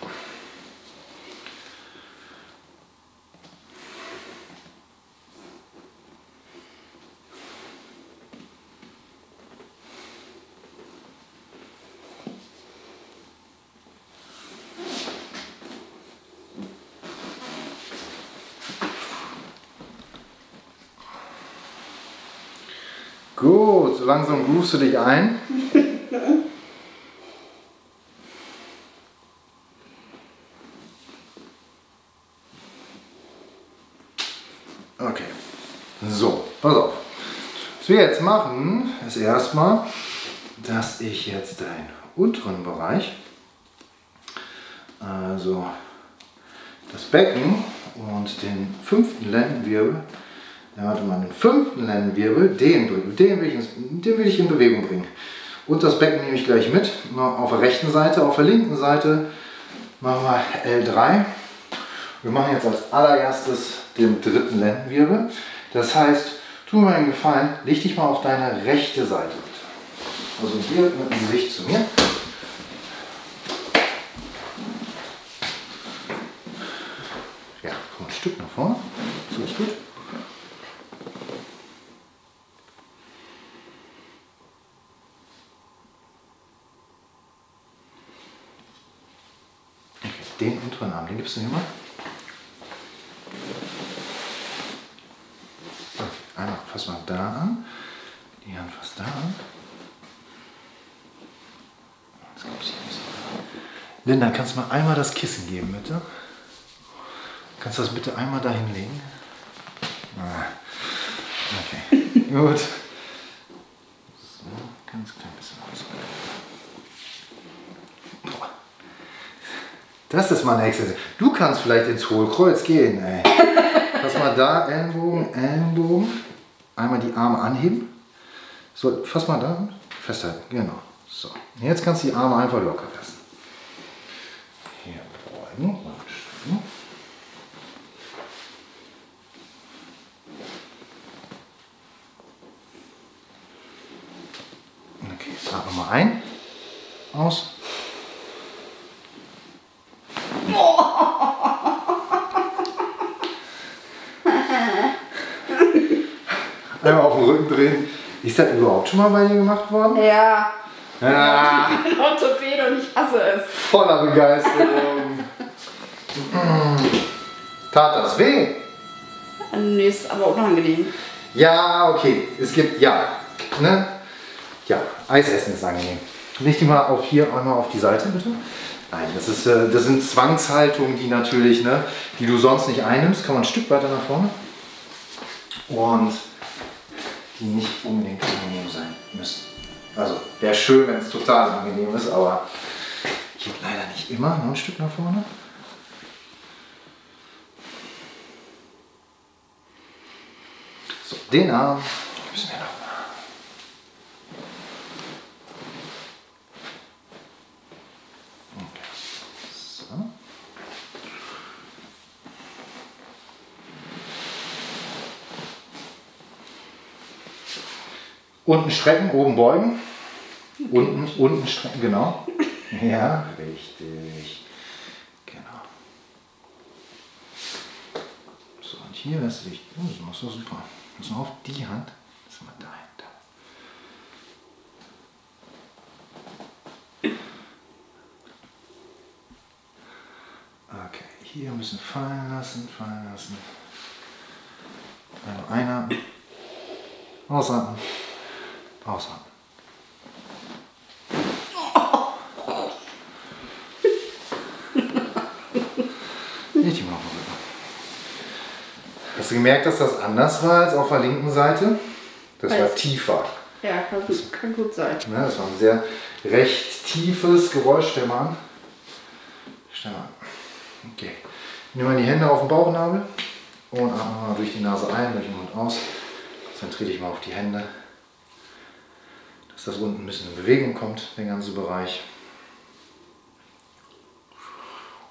Gut, so langsam groovst du dich ein. Okay. So, pass auf. Was wir jetzt machen, ist erstmal, dass ich jetzt deinen unteren Bereich, also das Becken und den fünften Lendenwirbel, ja, warte mal, den fünften Lendenwirbel, den, den, will ich ins, den will ich in Bewegung bringen. Und das Becken nehme ich gleich mit. Auf der rechten Seite, auf der linken Seite machen wir L3. Wir machen jetzt als allererstes den dritten Lendenwirbel. Das heißt, tu mir einen Gefallen, leg dich mal auf deine rechte Seite. Also hier mit dem Gesicht zu mir. Ja, komm ein Stück nach vorne. So ist gut. Okay, unteren Arm, den gibst du mir mal. Einmal fass mal da an. Die Hand fasst da an. Linda, kannst du mal einmal das Kissen geben, bitte? Kannst du das bitte einmal dahin legen? Ah, Okay, gut. So, ganz klein bisschen ausrücken. Boah. Das ist mal eine Exzesse. Du kannst vielleicht ins Hohlkreuz gehen, ey. Pass mal da, Ellenbogen, Ellenbogen. Einmal die Arme anheben. So, fass mal da. Festhalten, genau. So, jetzt kannst du die Arme einfach locker lassen. Hier beugen und strecken. Okay, atme mal ein. Aus. Einmal auf den Rücken drehen. Ist das überhaupt schon mal bei dir gemacht worden? Ja. Ah, Ich bin Orthopäde und ich hasse es. voller Begeisterung. Mm. Tat das weh? Nee, ist aber unangenehm. Ja, okay. Es gibt, ja. Ne? Ja, Eis essen ist angenehm. Leg die mal auf hier einmal auf die Seite, bitte. Nein, das, ist, äh, das sind Zwangshaltungen, die natürlich, ne, die du sonst nicht einnimmst. Kann man ein Stück weiter nach vorne. Und die nicht unbedingt angenehm sein müssen. Also, wäre schön, wenn es total angenehm ist, aber geht leider nicht. Immer, noch ein Stück nach vorne. So, den Arm müssen wir noch machen. Unten strecken, oben beugen. Unten, unten strecken, genau. Ja, richtig. Genau. So, und hier lässt du dich. Oh, das machst du super. Pass mal auf die Hand. Das ist mal dahinter. Okay, hier bisschen fallen lassen, fallen lassen. Also einatmen. Ausatmen. Ausatmen. Nicht immer auf den Rücken. Hast du gemerkt, dass das anders war als auf der linken Seite? Das war Weiß. tiefer. Ja, kann, kann gut sein. Ne, das war ein sehr recht tiefes Geräusch. Stell mal an. Stell mal an. Okay. Nimm mal die Hände auf den Bauchnabel und atme mal durch die Nase ein, durch den Mund aus. Konzentriere dich mal auf die Hände. Dass das unten ein bisschen in Bewegung kommt, der ganze Bereich.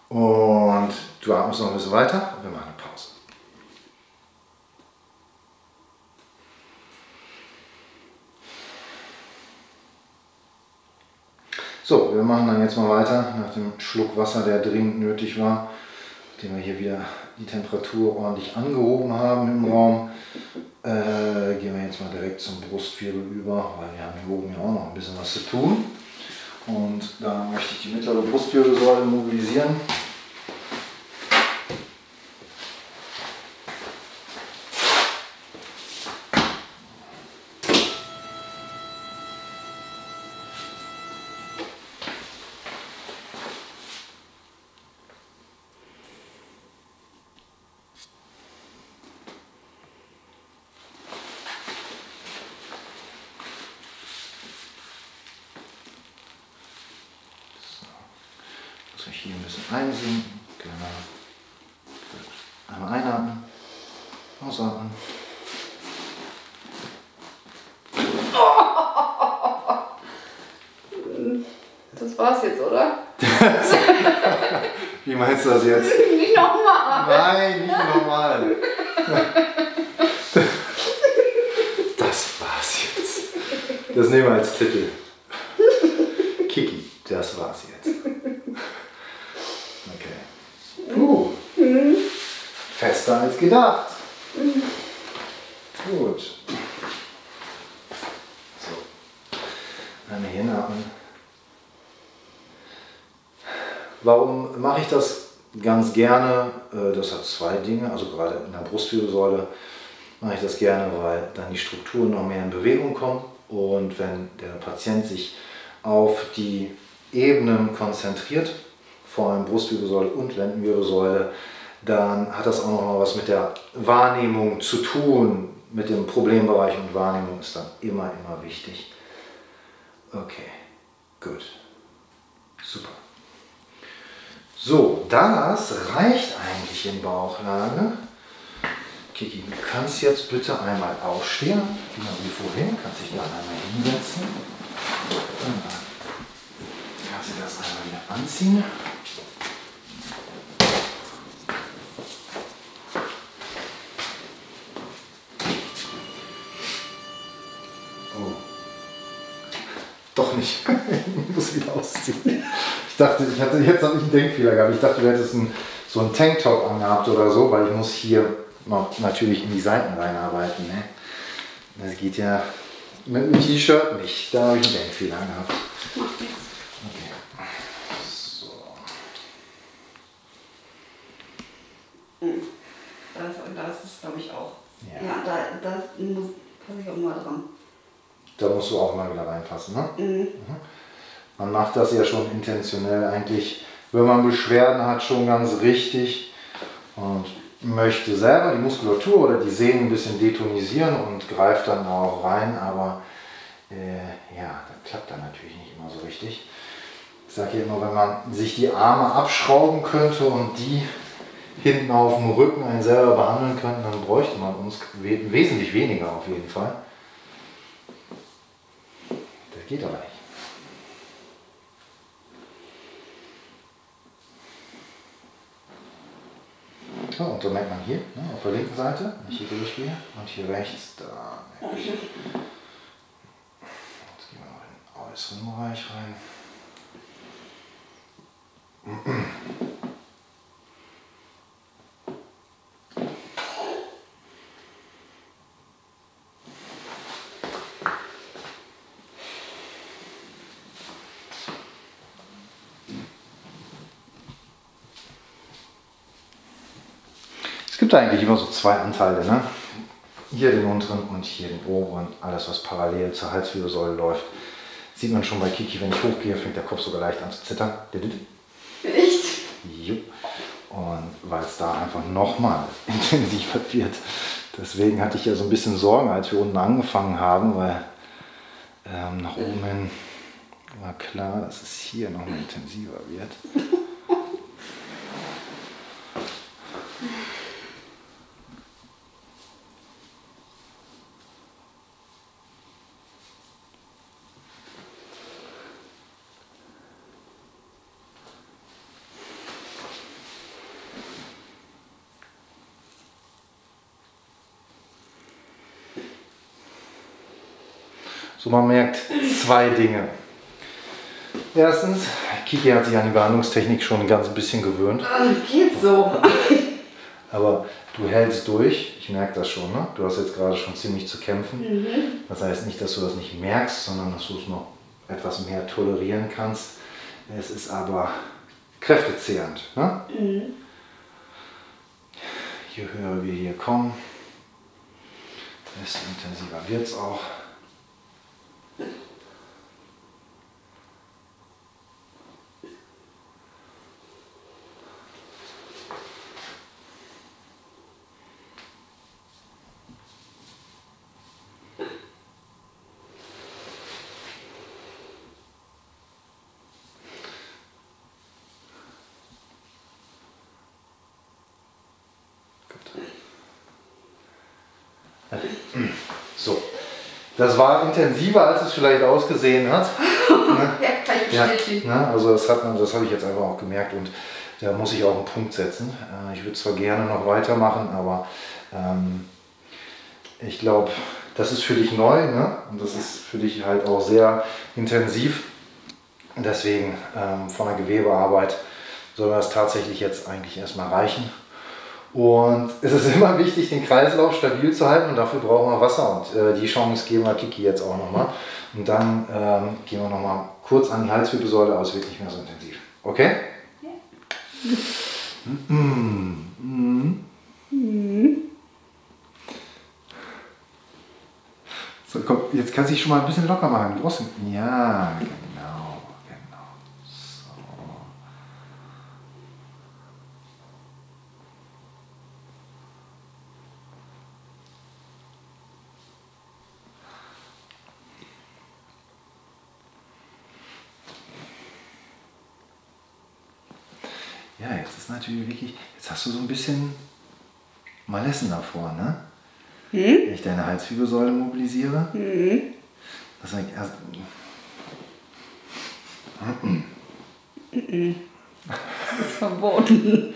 Und du atmest noch ein bisschen weiter und wir machen eine Pause. So, wir machen dann jetzt mal weiter nach dem Schluck Wasser, der dringend nötig war, nachdem wir hier wieder die Temperatur ordentlich angehoben haben im Raum. Äh, gehen wir jetzt mal direkt zum Brustwirbel über, weil wir haben hier oben ja auch noch ein bisschen was zu tun. Und da möchte ich die mittlere Brustwirbelsäule mobilisieren. Ich hier ein bisschen einsinken. Genau. Gut. Einmal einatmen. Ausatmen. Das war's jetzt, oder? Wie meinst du das jetzt? Nicht nochmal. Nein, nicht nochmal. Das war's jetzt. Das nehmen wir als Titel. Kiki, das war's jetzt. Okay. Puh. Gedacht. Gut. So. Einmal hier nachatmen. Warum mache ich das ganz gerne? Äh, Das hat zwei Dinge. Also gerade in der Brustwirbelsäule mache ich das gerne, weil dann die Strukturen noch mehr in Bewegung kommen. Und wenn der Patient sich auf die Ebenen konzentriert, vor allem Brustwirbelsäule und Lendenwirbelsäule, dann hat das auch noch mal was mit der Wahrnehmung zu tun. Mit dem Problembereich und Wahrnehmung ist dann immer, immer wichtig. Okay, gut. Super. So, das reicht eigentlich in Bauchlage. Kiki, du kannst jetzt bitte einmal aufstehen, genau wie vorhin, kannst dich dann einmal hinsetzen. Dann kannst du das einmal wieder anziehen. Nicht. ich muss wieder ausziehen. Ich dachte, ich hatte, jetzt habe ich einen Denkfehler gehabt. Ich dachte, du hättest einen, so einen Tanktop angehabt oder so, weil ich muss hier noch natürlich in die Seiten reinarbeiten. Ne? Das geht ja mit einem T-Shirt nicht. Da habe ich einen Denkfehler gehabt. Macht nichts. Okay. So. Das, das ist, glaube ich, auch. Ja. Ja, da, da muss, passe ich auch mal dran. Da musst du auch mal wieder reinfassen. Ne? Mhm. Man macht das ja schon intentionell eigentlich, wenn man Beschwerden hat, schon ganz richtig und möchte selber die Muskulatur oder die Sehnen ein bisschen detonisieren und greift dann auch rein, aber äh, ja, das klappt dann natürlich nicht immer so richtig. Ich sage ja immer, wenn man sich die Arme abschrauben könnte und die hinten auf dem Rücken einen selber behandeln könnte, dann bräuchte man uns wesentlich weniger auf jeden Fall. Geht aber nicht. Ja, und so merkt man hier, ne, auf der linken Seite, wenn ich hier durchgehe, und hier rechts, da merke ich. Jetzt gehen wir noch in den äußeren Bereich rein. Gibt eigentlich immer so zwei Anteile, ne? Hier den unteren und hier den oberen. Alles, was parallel zur Halswirbelsäule läuft. Sieht man schon bei Kiki, wenn ich hochgehe, fängt der Kopf sogar leicht an zu zittern. Echt? Jo. Und weil es da einfach nochmal intensiver wird. Deswegen hatte ich ja so ein bisschen Sorgen, als wir unten angefangen haben, weil ähm, nach oben hin war klar, dass es hier nochmal intensiver wird. man merkt zwei Dinge. Erstens, Kiki hat sich an die Behandlungstechnik schon ein ganz bisschen gewöhnt. Ah, geht so. Aber du hältst durch, ich merke das schon. Ne? Du hast jetzt gerade schon ziemlich zu kämpfen. Mhm. Das heißt nicht, dass du das nicht merkst, sondern dass du es noch etwas mehr tolerieren kannst. Es ist aber kräftezehrend. Ne? Mhm. Je höher wir hier kommen, desto intensiver wird es auch. So, das war intensiver, als es vielleicht ausgesehen hat. Ja, kann ich Ja, bestätigen. ne, also das hat man, das habe ich jetzt einfach auch gemerkt und da muss ich auch einen Punkt setzen. Äh, ich würde zwar gerne noch weitermachen, aber ähm, ich glaube, das ist für dich neu ne? und das ist für dich halt auch sehr intensiv. Deswegen ähm, von der Gewebearbeit soll das tatsächlich jetzt eigentlich erstmal reichen. Und es ist immer wichtig, den Kreislauf stabil zu halten und dafür brauchen wir Wasser. Und äh, die Chance geben wir Kiki jetzt auch nochmal. Und dann ähm, gehen wir nochmal kurz an die Halswirbelsäule, aber es wird nicht mehr so intensiv. Okay? Mhm. Mhm. So, komm, jetzt kannst du dich schon mal ein bisschen locker machen. Ja, genau, genau. So. Ja, jetzt ist natürlich wirklich, jetzt hast du so ein bisschen Malessen davor, ne? Wenn ich deine Halswirbelsäule mobilisiere. Das heißt, erst, Das ist verboten.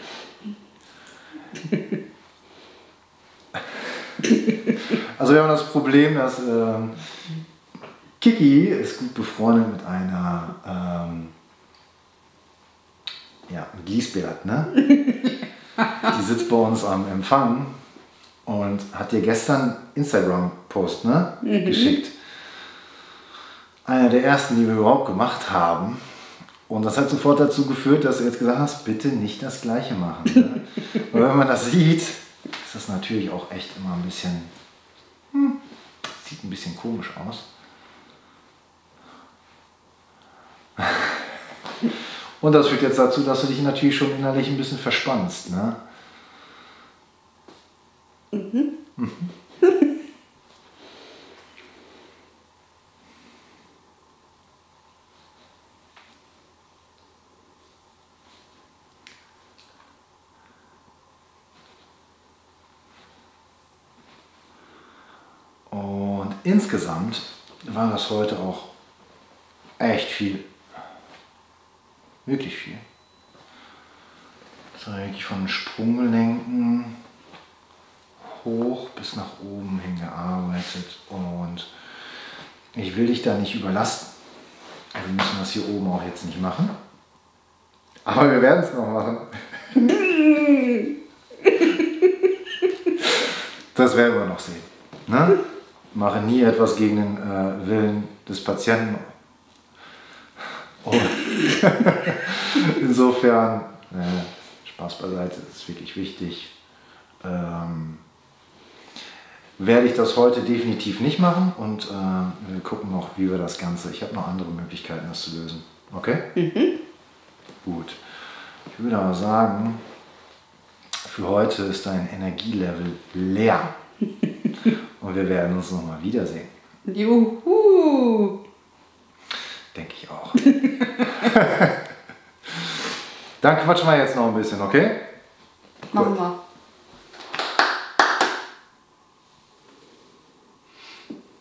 also wir haben das Problem, dass ähm, Kiki ist gut befreundet mit einer, ähm, ja, mit Lisbeth, ne? Die sitzt bei uns am Empfang und hat dir gestern Instagram-Post ne, geschickt. Einer der ersten, die wir überhaupt gemacht haben. Und das hat sofort dazu geführt, dass du jetzt gesagt hast, bitte nicht das Gleiche machen. Ne? und wenn man das sieht, ist das natürlich auch echt immer ein bisschen, hm, sieht ein bisschen komisch aus. Und das führt jetzt dazu, dass du dich natürlich schon innerlich ein bisschen verspannst. Ne? Mhm. mhm. Und insgesamt war das heute auch echt viel Wirklich viel. So wirklich von Sprunggelenken hoch bis nach oben hin gearbeitet und ich will dich da nicht überlasten. Wir müssen das hier oben auch jetzt nicht machen. Aber wir werden es noch machen. Das werden wir noch sehen. Ne? Mache nie etwas gegen den äh, Willen des Patienten. Und insofern, äh, Spaß beiseite, das ist wirklich wichtig. Ähm, werde ich das heute definitiv nicht machen und äh, wir gucken noch, wie wir das Ganze. Ich habe noch andere Möglichkeiten, das zu lösen. Okay? Mhm. Gut. Ich würde aber sagen, für heute ist dein Energielevel leer. und wir werden uns nochmal wiedersehen. Juhu! Dann quatschen wir jetzt noch ein bisschen, okay? Machen wir.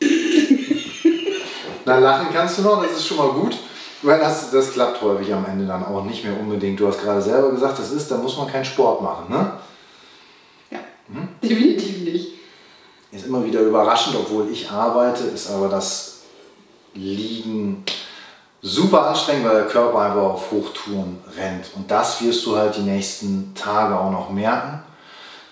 Na, lachen kannst du noch, das ist schon mal gut. Weil das, das klappt häufig am Ende dann auch nicht mehr unbedingt. Du hast gerade selber gesagt, das ist, da muss man keinen Sport machen, ne? Ja, hm? definitiv nicht. Ist immer wieder überraschend, obwohl ich arbeite, ist aber das Liegen super anstrengend, weil der Körper einfach auf Hochtouren rennt. Und das wirst du halt die nächsten Tage auch noch merken.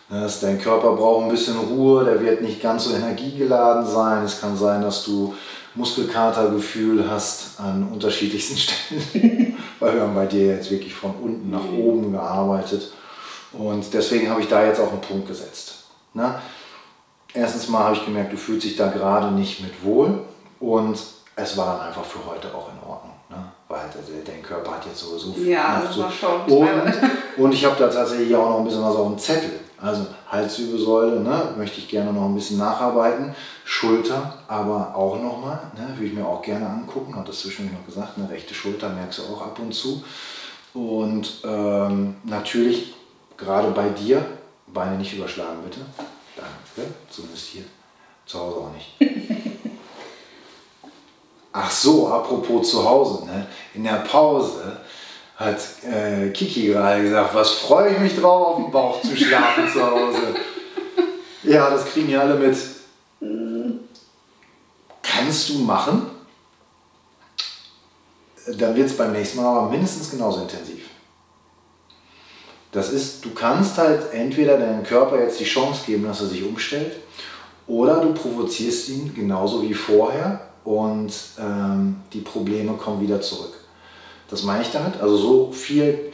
Ne, dass dein Körper braucht ein bisschen Ruhe, der wird nicht ganz so energiegeladen sein. Es kann sein, dass du Muskelkatergefühl hast an unterschiedlichsten Stellen, weil wir haben bei dir jetzt wirklich von unten nach mhm. oben gearbeitet. Und deswegen habe ich da jetzt auch einen Punkt gesetzt. Na? Ne? Erstens mal habe ich gemerkt, du fühlst dich da gerade nicht mit wohl und es war dann einfach für heute auch in Ordnung. Ne? Weil also dein Körper hat jetzt sowieso viel. Ja, das war schon. Und, und ich habe da tatsächlich auch noch ein bisschen was auf dem Zettel. Also Halswirbelsäule ne, möchte ich gerne noch ein bisschen nacharbeiten. Schulter aber auch nochmal, ne, würde ich mir auch gerne angucken. Hat das zwischendurch noch gesagt, eine rechte Schulter merkst du auch ab und zu. Und ähm, natürlich, gerade bei dir, Beine nicht überschlagen bitte. Danke, zumindest hier. Zu Hause auch nicht. Ach so, apropos zu Hause, ne? in der Pause hat äh, Kiki gerade gesagt, was freue ich mich drauf, auf dem Bauch zu schlafen zu Hause. Ja, das kriegen ja alle mit. Kannst du machen? Dann wird es beim nächsten Mal aber mindestens genauso intensiv. Das ist, du kannst halt entweder deinem Körper jetzt die Chance geben, dass er sich umstellt, oder du provozierst ihn genauso wie vorher und ähm, die Probleme kommen wieder zurück. Das meine ich damit. Also so viel,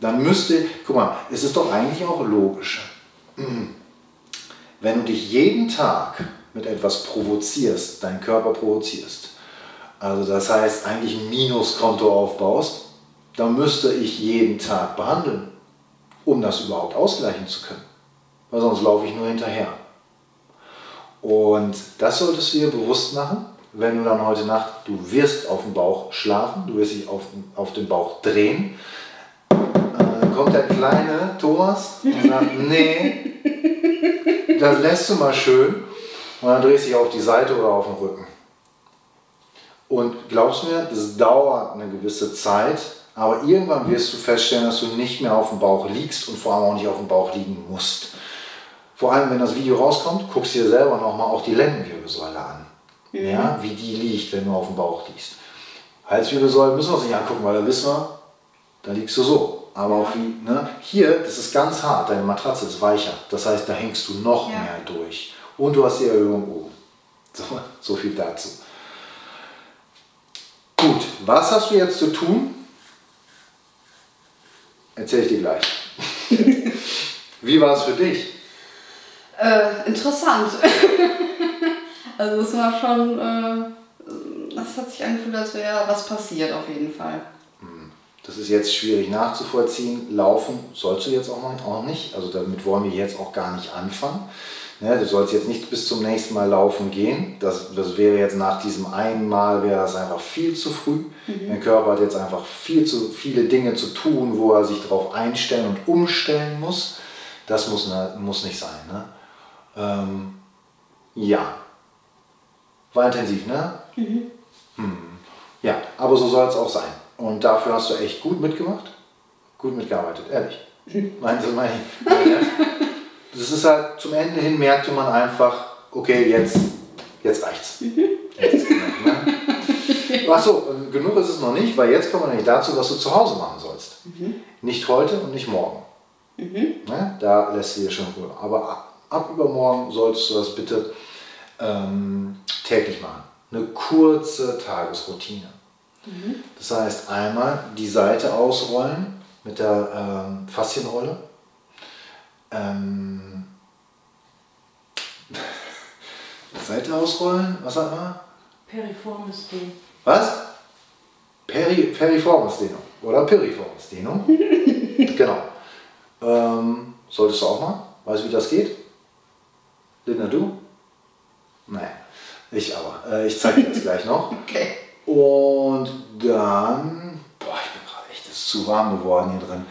dann müsste, guck mal, es ist doch eigentlich auch logisch. Wenn du dich jeden Tag mit etwas provozierst, deinen Körper provozierst, also das heißt eigentlich ein Minuskonto aufbaust, dann müsste ich jeden Tag behandeln, um das überhaupt ausgleichen zu können. Weil sonst laufe ich nur hinterher. Und das solltest du dir bewusst machen wenn du dann heute Nacht, du wirst auf dem Bauch schlafen, du wirst dich auf, auf den Bauch drehen, dann äh, kommt der kleine Thomas und sagt, nee, das lässt du mal schön und dann drehst du dich auf die Seite oder auf den Rücken. Und glaubst mir, das dauert eine gewisse Zeit, aber irgendwann wirst du feststellen, dass du nicht mehr auf dem Bauch liegst und vor allem auch nicht auf dem Bauch liegen musst. Vor allem, wenn das Video rauskommt, guckst du dir selber nochmal auch die Lendenwirbelsäule an mhm. ja, wie die liegt, wenn du auf dem Bauch liegst. Halswirbelsäule müssen wir uns nicht angucken, weil da wissen wir, da liegst du so. Aber auch wie, ne? hier, das ist ganz hart, deine Matratze ist weicher. Das heißt, da hängst du noch ja. mehr durch. Und du hast die Erhöhung oben. So, so viel dazu. Gut, was hast du jetzt zu tun? Erzähl ich dir gleich. Wie war es für dich? Äh, interessant. Also es war schon, äh, das hat sich angefühlt, als wäre was passiert auf jeden Fall. Hm. Das ist jetzt schwierig nachzuvollziehen. Laufen sollst du jetzt auch, noch, auch nicht. Also damit wollen wir jetzt auch gar nicht anfangen. Ja, du sollst jetzt nicht bis zum nächsten Mal laufen gehen. Das, das wäre jetzt nach diesem einen Mal wäre das einfach viel zu früh. Mhm. Der Körper hat jetzt einfach viel zu viele Dinge zu tun, wo er sich darauf einstellen und umstellen muss. Das muss, ne, muss nicht sein. Ne? Ähm, ja, War intensiv, ne? Mhm. Hm. Ja, aber so soll es auch sein. Und dafür hast du echt gut mitgemacht, gut mitgearbeitet, ehrlich. Mhm. Meinst du, meine ich? Das ist halt, zum Ende hin merkte man einfach, okay, jetzt, jetzt reicht's. Mhm. Jetzt ist genug, ne? Achso, genug ist es noch nicht, weil jetzt kommen wir nämlich dazu, was du zu Hause machen sollst. Mhm. Nicht heute und nicht morgen. Mhm. Ne? Da lässt du dir schon Ruhe. Aber ab übermorgen solltest du das bitte ähm, täglich machen. Eine kurze Tagesroutine. Mhm. Das heißt, einmal die Seite ausrollen mit der ähm, Faszienrolle. Ähm, Seite ausrollen, was hat man? Periformes Dehnung. Was? Peri Periformes Dehnung oder Piriformes Dehnung. genau. Ähm, solltest du auch mal? Weißt du, wie das geht? Linda, du? Nein, ich aber. Äh, ich zeige dir das gleich noch. Okay. Und dann, boah, ich bin gerade echt, es ist zu warm geworden hier drin.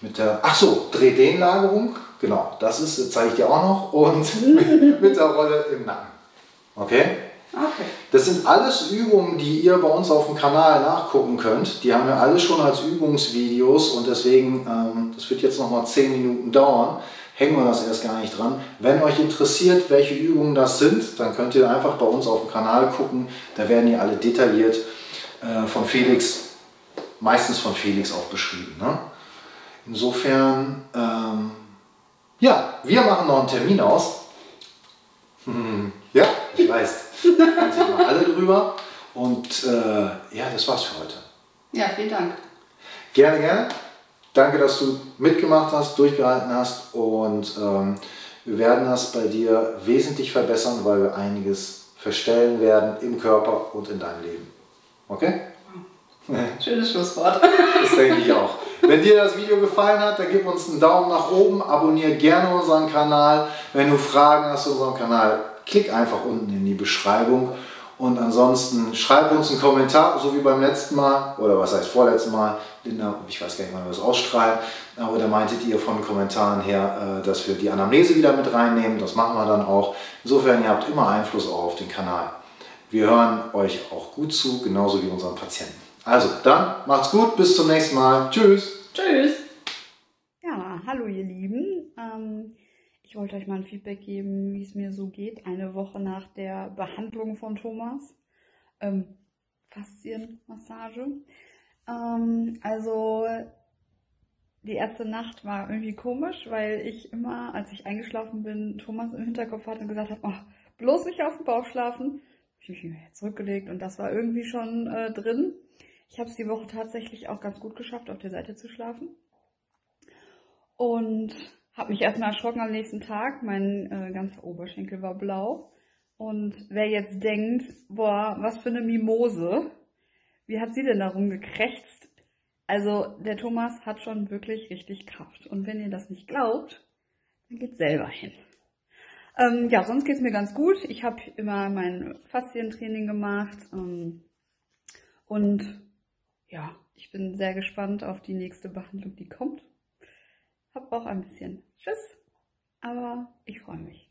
Mit der, ach so, Drehdehnlagerung, genau, das ist, zeige ich dir auch noch. Und mit der Rolle im Nacken. Okay? Okay. Das sind alles Übungen, die ihr bei uns auf dem Kanal nachgucken könnt. Die haben wir alle schon als Übungsvideos und deswegen, ähm, das wird jetzt nochmal 10 Minuten dauern hängen wir das erst gar nicht dran. Wenn euch interessiert, welche Übungen das sind, dann könnt ihr einfach bei uns auf dem Kanal gucken. Da werden die alle detailliert äh, von Felix, meistens von Felix auch beschrieben. Ne? Insofern, ähm, ja, wir machen noch einen Termin aus. Hm, ja, ich weiß, da sind wir alle drüber. Und äh, ja, das war's für heute. Ja, vielen Dank. Gerne, gerne. Danke, dass du mitgemacht hast, durchgehalten hast und ähm, wir werden das bei dir wesentlich verbessern, weil wir einiges verstellen werden im Körper und in deinem Leben. Okay? Schönes Schlusswort. Das denke ich auch. Wenn dir das Video gefallen hat, dann gib uns einen Daumen nach oben, abonniere gerne unseren Kanal. Wenn du Fragen hast zu unserem Kanal, klick einfach unten in die Beschreibung. Und ansonsten schreib uns einen Kommentar, so wie beim letzten Mal, oder was heißt vorletzten Mal, Linda, ich weiß gar nicht, wann wir das ausstrahlen, aber da meintet ihr von den Kommentaren her, äh, dass wir die Anamnese wieder mit reinnehmen. Das machen wir dann auch. Insofern, ihr habt immer Einfluss auch auf den Kanal. Wir hören euch auch gut zu, genauso wie unseren Patienten. Also, dann macht's gut, bis zum nächsten Mal. Tschüss. Tschüss. Ja, hallo ihr Lieben. Ähm ich wollte euch mal ein Feedback geben, wie es mir so geht, eine Woche nach der Behandlung von Thomas. Ähm, Faszienmassage. Ähm, also die erste Nacht war irgendwie komisch, weil ich immer, als ich eingeschlafen bin, Thomas im Hinterkopf hatte und gesagt habe, oh, bloß nicht auf dem Bauch schlafen. Ich habe mich zurückgelegt und das war irgendwie schon äh, drin. Ich habe es die Woche tatsächlich auch ganz gut geschafft, auf der Seite zu schlafen. Und habe mich erstmal erschrocken am nächsten Tag. Mein äh, ganzer Oberschenkel war blau. Und wer jetzt denkt, boah, was für eine Mimose, wie hat sie denn darum gekrächzt? Also der Thomas hat schon wirklich richtig Kraft. Und wenn ihr das nicht glaubt, dann geht selber hin. Ähm, ja, sonst geht's mir ganz gut. Ich habe immer mein Faszientraining gemacht. Ähm, und ja, ich bin sehr gespannt auf die nächste Behandlung, die kommt. Hab auch ein bisschen Tschüss. Aber ich freue mich.